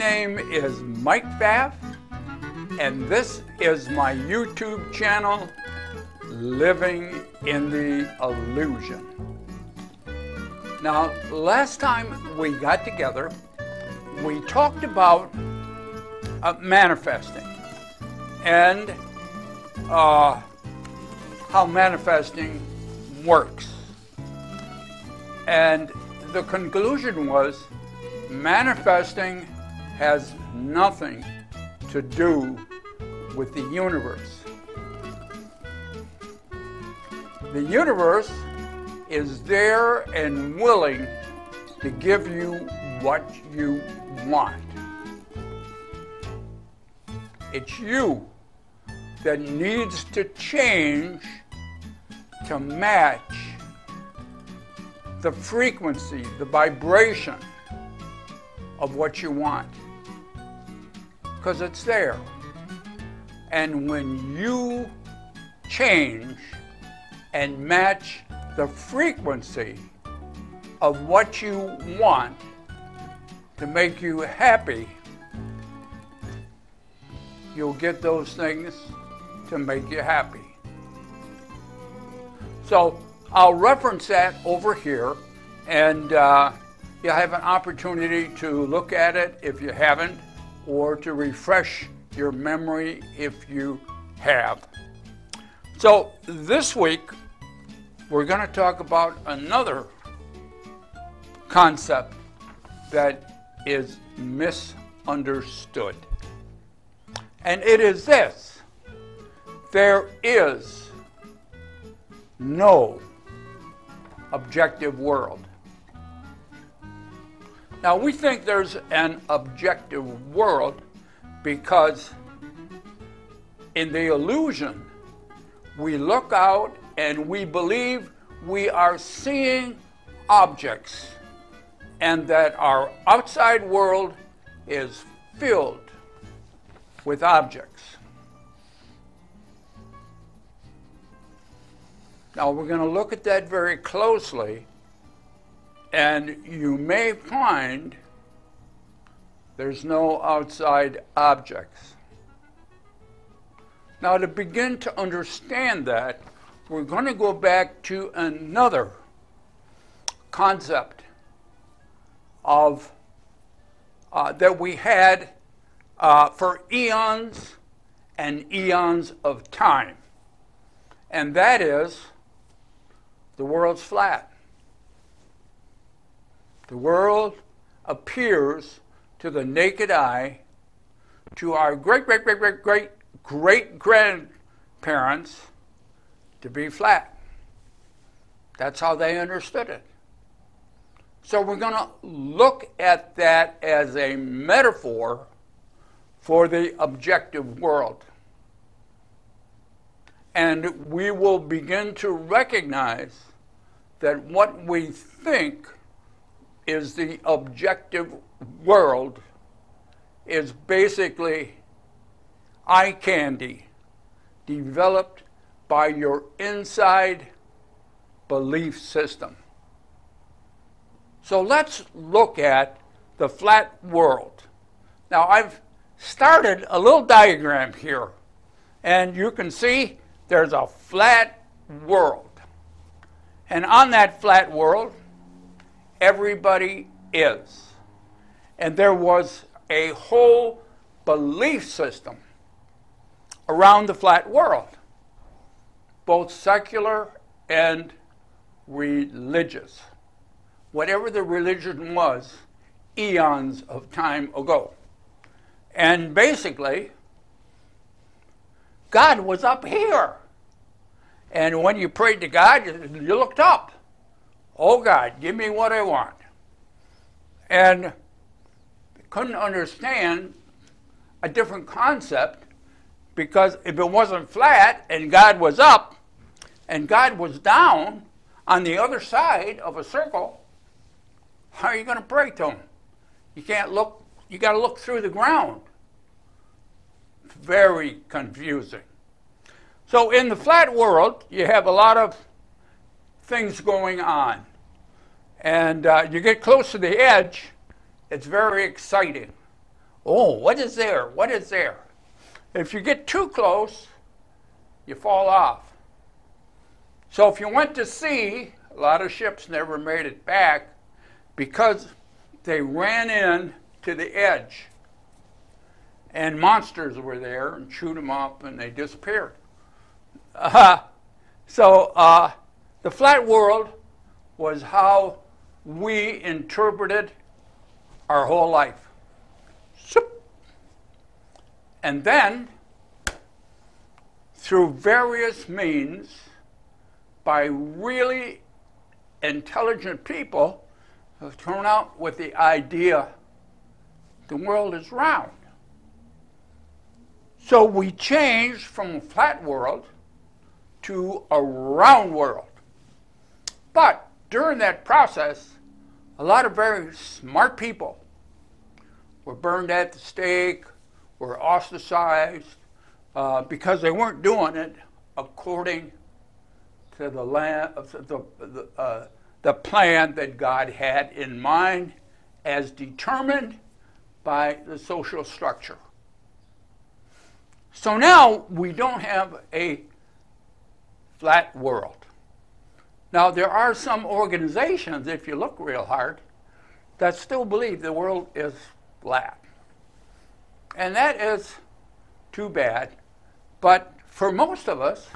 name is Mike Faff, and this is my YouTube channel, Living in the Illusion. Now, last time we got together, we talked about uh, manifesting and uh, how manifesting works. And the conclusion was manifesting has nothing to do with the universe. The universe is there and willing to give you what you want. It's you that needs to change to match the frequency, the vibration of what you want. Because it's there. And when you change and match the frequency of what you want to make you happy, you'll get those things to make you happy. So I'll reference that over here, and uh, you have an opportunity to look at it if you haven't, or to refresh your memory if you have. So this week, we're going to talk about another concept that is misunderstood. And it is this there is no objective world. Now, we think there's an objective world because in the illusion, we look out and we believe we are seeing objects and that our outside world is filled with objects. Now, we're going to look at that very closely, and you may find there's no outside objects. Now, to begin to understand that, we're going to go back to another concept of uh, that we had uh, for eons and eons of time, and that is the world's flat. The world appears to the naked eye, to our great, great, great, great, great, great grandparents, to be flat. That's how they understood it. So we're going to look at that as a metaphor for the objective world. And we will begin to recognize that what we think is the objective world is basically eye candy developed by your inside belief system. So let's look at the flat world. Now I've started a little diagram here, and you can see there's a flat world. And on that flat world, everybody is. And there was a whole belief system around the flat world, both secular and religious. Whatever the religion was, eons of time ago. And basically, God was up here. And when you prayed to God, you looked up. Oh God, give me what I want. And couldn't understand a different concept because if it wasn't flat and God was up and God was down on the other side of a circle, how are you going to pray to him? You can't look, you got to look through the ground. Very confusing. So in the flat world, you have a lot of things going on. And uh, you get close to the edge, it's very exciting. Oh, what is there? What is there? If you get too close, you fall off. So if you went to sea, a lot of ships never made it back because they ran in to the edge and monsters were there and chewed them up and they disappeared. Uh, so uh, the flat world was how we interpreted our whole life. And then, through various means, by really intelligent people, have thrown out with the idea the world is round. So we changed from a flat world to a round world. But during that process, a lot of very smart people were burned at the stake, were ostracized uh, because they weren't doing it according to the, land, the, the, uh, the plan that God had in mind as determined by the social structure. So now we don't have a flat world. Now, there are some organizations, if you look real hard, that still believe the world is flat. And that is too bad. But for most of us,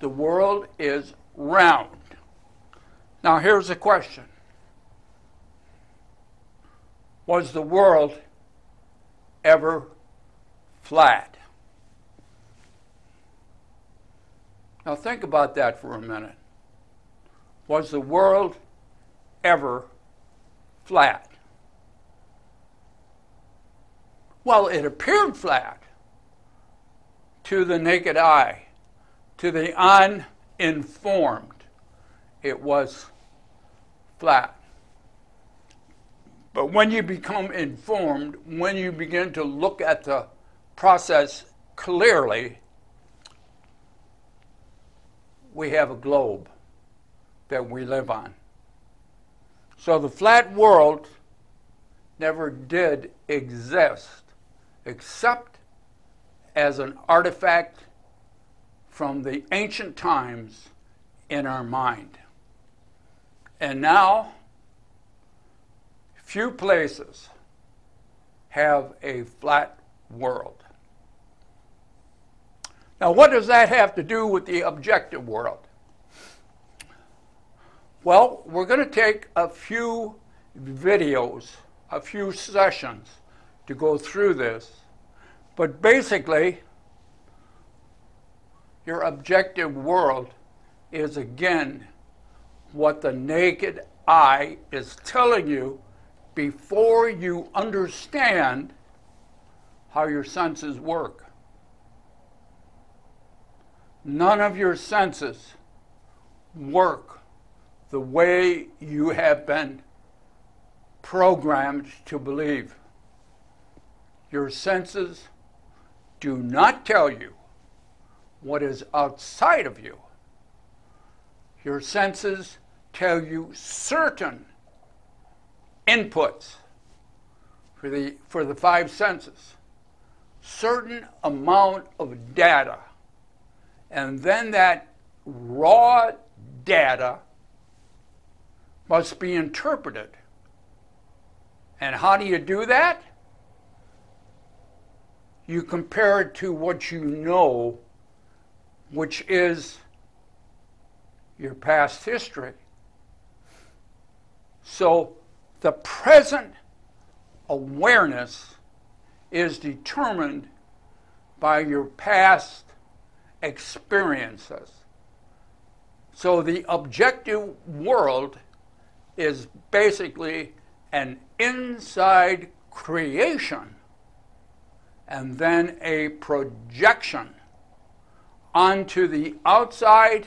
the world is round. Now, here's a question Was the world ever flat? Now, think about that for a minute. Was the world ever flat? Well, it appeared flat to the naked eye, to the uninformed. It was flat. But when you become informed, when you begin to look at the process clearly, we have a globe that we live on. So the flat world never did exist except as an artifact from the ancient times in our mind. And now, few places have a flat world. Now, what does that have to do with the objective world? Well, we're going to take a few videos, a few sessions to go through this. But basically, your objective world is again what the naked eye is telling you before you understand how your senses work. None of your senses work the way you have been programmed to believe. Your senses do not tell you what is outside of you. Your senses tell you certain inputs for the, for the five senses, certain amount of data and then that raw data must be interpreted. And how do you do that? You compare it to what you know, which is your past history. So the present awareness is determined by your past experiences. So the objective world is basically an inside creation and then a projection onto the outside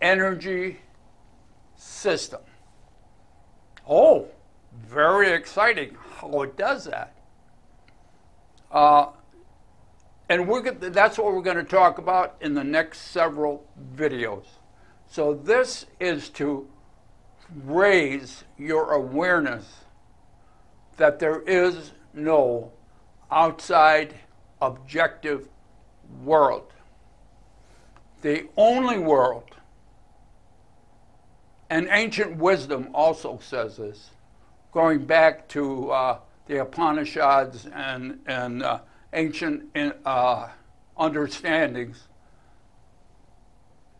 energy system. Oh, very exciting how it does that. Uh, and we're, that's what we're going to talk about in the next several videos. So this is to raise your awareness that there is no outside objective world. The only world, and ancient wisdom also says this, going back to uh, the Upanishads and, and uh, ancient uh, understandings,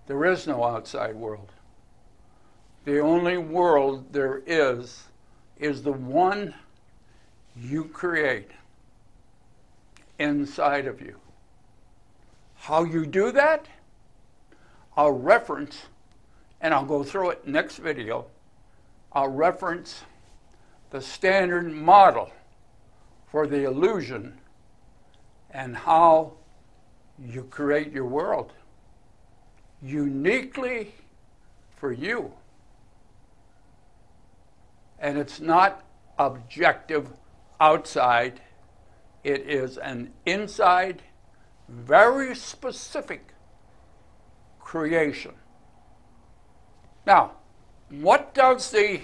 there is no outside world. The only world there is is the one you create inside of you. How you do that, I'll reference, and I'll go through it next video. I'll reference the standard model for the illusion and how you create your world uniquely for you. And it's not objective outside, it is an inside, very specific creation. Now, what does the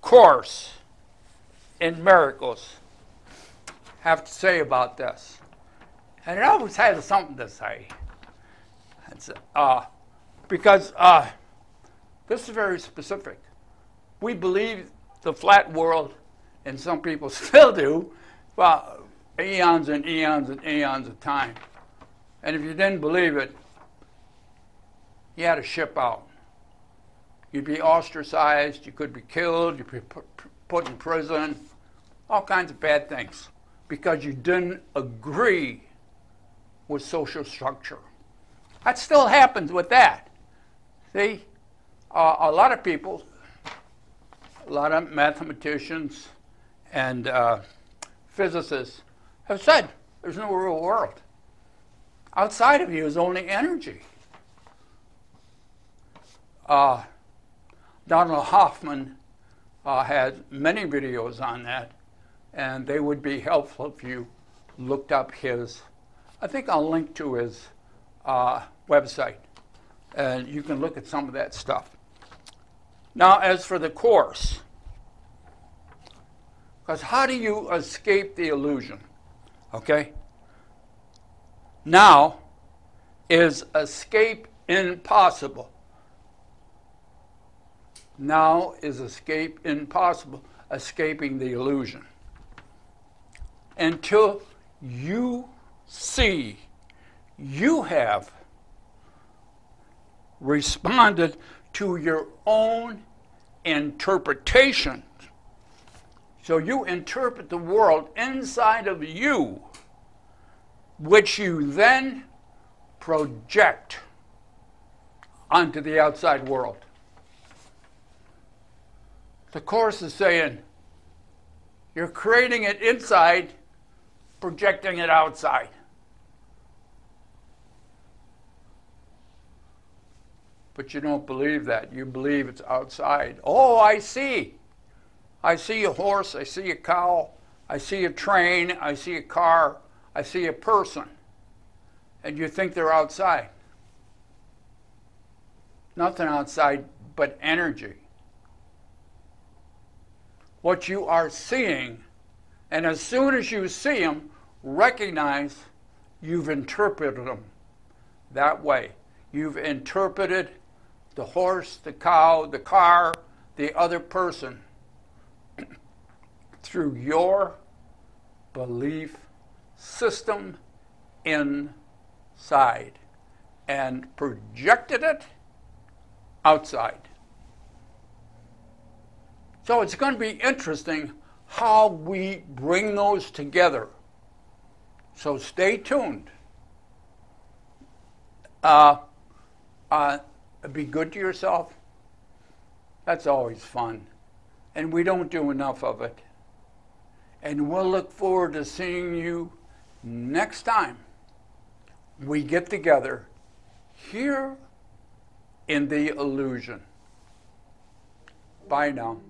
Course in Miracles have to say about this? And it always has something to say. Uh, because uh, this is very specific. We believe the flat world, and some people still do, well, eons and eons and eons of time. And if you didn't believe it, you had to ship out. You'd be ostracized, you could be killed, you'd be put in prison, all kinds of bad things because you didn't agree with social structure. That still happens with that. See, uh, a lot of people, a lot of mathematicians and uh, physicists have said there's no real world. Outside of you is only energy. Uh, Donald Hoffman uh, has many videos on that, and they would be helpful if you looked up his. I think I'll link to his uh, website, and you can look at some of that stuff. Now, as for the course, because how do you escape the illusion? Okay? Now, is escape impossible? Now is escape impossible, escaping the illusion. Until you see you have responded to your own interpretation. So you interpret the world inside of you, which you then project onto the outside world. The Course is saying you're creating it inside, projecting it outside. But you don't believe that. You believe it's outside. Oh, I see. I see a horse. I see a cow. I see a train. I see a car. I see a person. And you think they're outside. Nothing outside but energy what you are seeing. And as soon as you see them, recognize you've interpreted them that way. You've interpreted the horse, the cow, the car, the other person through your belief system inside and projected it outside. So it's going to be interesting how we bring those together. So stay tuned. Uh, uh, be good to yourself. That's always fun. And we don't do enough of it. And we'll look forward to seeing you next time we get together here in the illusion. Bye now.